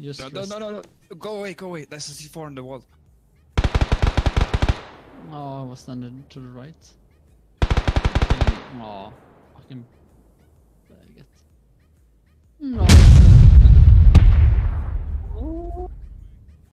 Just No, no, no, no, no. Go away, go away. There's a C4 on the wall. Oh, I was standing to the right. Oh, fucking.